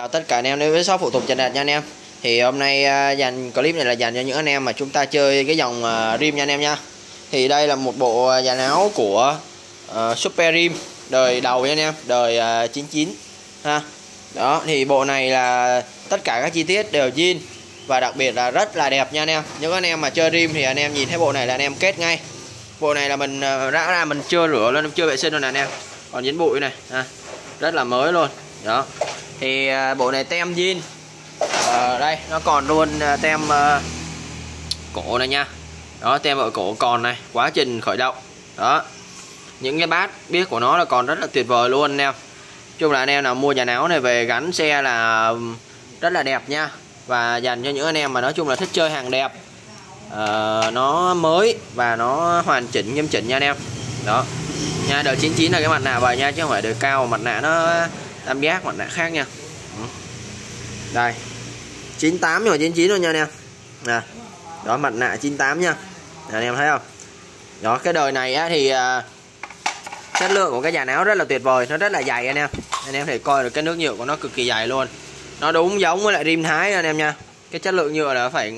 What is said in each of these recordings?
Chào tất cả anh em đến với shop phụ tùng Trần Đạt nha anh em Thì hôm nay à, dành clip này là dành cho những anh em mà chúng ta chơi cái dòng à, rim nha anh em nha Thì đây là một bộ à, dàn áo của uh, Super Rim đời đầu nha anh em, đời uh, 99 ha. Đó, thì bộ này là tất cả các chi tiết đều zin và đặc biệt là rất là đẹp nha anh em. Những anh em mà chơi rim thì anh em nhìn thấy bộ này là anh em kết ngay. Bộ này là mình uh, rã ra mình chưa rửa lên, chưa vệ sinh luôn nè anh em. Còn dính bụi này ha. Rất là mới luôn. Đó thì à, bộ này tem zin à, ờ, đây nó còn luôn à, tem uh, cổ này nha. Đó tem ở cổ còn này quá trình khởi động. Đó. Những cái bát biết của nó là còn rất là tuyệt vời luôn anh em. Chung là anh em nào mua dàn áo này về gắn xe là rất là đẹp nha. Và dành cho những anh em mà nói chung là thích chơi hàng đẹp. Uh, nó mới và nó hoàn chỉnh nghiêm chỉnh nha anh em. Đó. Nha đời 99 là cái mặt nạ vậy nha chứ không phải đời cao mặt nạ nó tam giác mặt nạ khác nha. Ừ. Đây. 98 nhưng mà 99 luôn nha anh em. Nè. Đó mặt nạ 98 nha. Nè, anh em thấy không? Đó cái đời này á, thì à, chất lượng của cái dàn áo rất là tuyệt vời. Nó rất là dày anh em. Anh em thể coi được cái nước nhựa của nó cực kỳ dày luôn. Nó đúng giống với lại rim thái anh em nha. Cái chất lượng nhựa là phải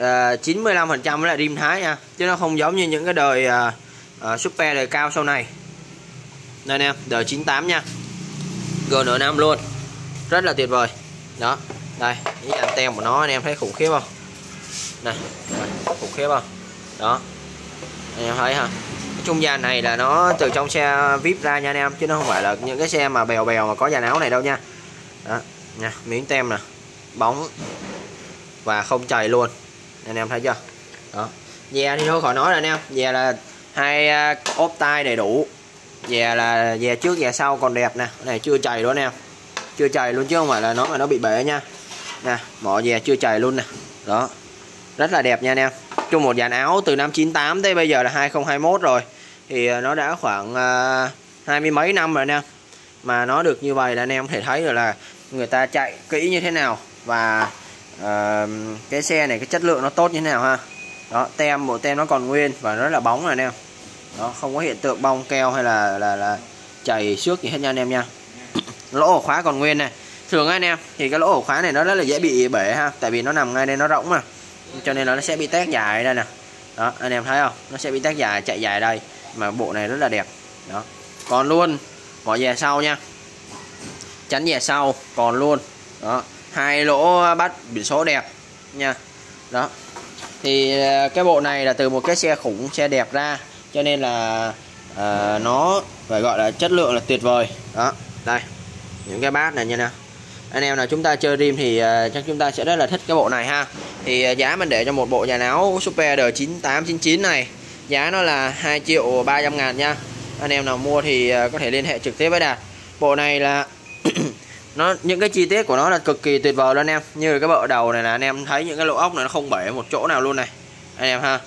à, uh, 95 phần trăm với lại rim thái nha. Chứ nó không giống như những cái đời uh, uh, super đời cao sau này. Nên anh em đời 98 nha gần nửa năm luôn. Rất là tuyệt vời. Đó, đây cái dàn tem của nó, anh em thấy khủng khiếp không? Này khủng khiếp không? Đó, anh em thấy ha trung dàn này là nó từ trong xe vip ra nha anh em, chứ nó không phải là những cái xe mà bèo bèo mà có dàn áo này đâu nha. Đó, nha, miếng tem nè, bóng và không chảy luôn. Anh em thấy chưa? Đó, dè thì thôi khỏi nói rồi anh em. Dè là hai à, ốp tai đầy đủ về là về trước về sau còn đẹp nè. Này chưa chảy luôn nè. Chưa chảy luôn chứ không phải là nó mà nó bị bể nha. Nè bỏ dè chưa chảy luôn nè. Đó. Rất là đẹp nha anh em chung một dàn áo từ năm 98 tới bây giờ là 2021 rồi. Thì à, nó đã khoảng uh, hai mươi mấy năm rồi nè. Mà nó được như vậy là anh em có thể thấy rồi là người ta chạy kỹ như thế nào. Và uh, cái xe này cái chất lượng nó tốt như thế nào ha. Đó tem bộ tem nó còn nguyên và rất là bóng rồi anh em đó, không có hiện tượng bong keo hay là là là chảy xước gì hết nha anh em nha. Lỗ ổ khóa còn nguyên này. Thường anh em, thì cái lỗ ổ khóa này nó rất là dễ bị bể ha, tại vì nó nằm ngay đây nó rỗng mà. Cho nên nó sẽ bị tét dài đây nè. Đó, anh em thấy không? Nó sẽ bị tét dài, chạy dài đây. Mà bộ này rất là đẹp. Đó. Còn luôn vỏ dè sau nha. Chắn dè sau, còn luôn. Đó, hai lỗ bắt biển số đẹp nha. Đó. Thì à, cái bộ này là từ một cái xe khủng, xe đẹp ra cho nên là à, nó phải gọi là chất lượng là tuyệt vời. Đó đây những cái bát này như nào. Anh em nào chúng ta chơi rim thì uh, chắc chúng ta sẽ rất là thích cái bộ này ha. Thì uh, giá mình để cho một bộ nhà áo super đời 9899 này giá nó là 2 triệu 300 ngàn nha. Anh em nào mua thì uh, có thể liên hệ trực tiếp với Đạt. Bộ này là nó những cái chi tiết của nó là cực kỳ tuyệt vời luôn anh em. Như cái bộ đầu này là anh em thấy những cái lỗ ốc này nó không bể một chỗ nào luôn này. Anh em ha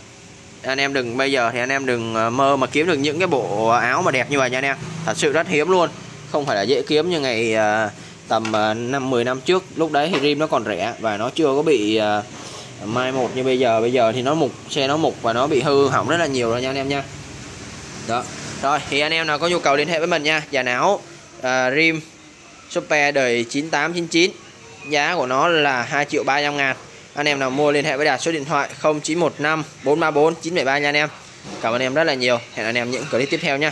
anh em đừng bây giờ thì anh em đừng ờ, mơ mà kiếm được những cái bộ áo mà đẹp như vậy nha anh em. Thật sự rất hiếm luôn. Không phải là dễ kiếm như ngày ờ, tầm ờ, năm 10 năm trước. Lúc đấy thì rim nó còn rẻ và nó chưa có bị mai một như bây giờ. Bây giờ thì nó mục xe nó mục và nó bị hư hỏng rất là nhiều rồi nha anh em nha. Đó. Rồi thì anh em nào có nhu cầu liên hệ với mình nha. Dàn áo uh, rim super đời 9899 giá của nó là 2 triệu 300 ngàn anh em nào mua liên hệ với Đạt số điện thoại 0915 434 973 nha anh em. Cảm ơn em rất là nhiều. Hẹn anh em những clip tiếp theo nha.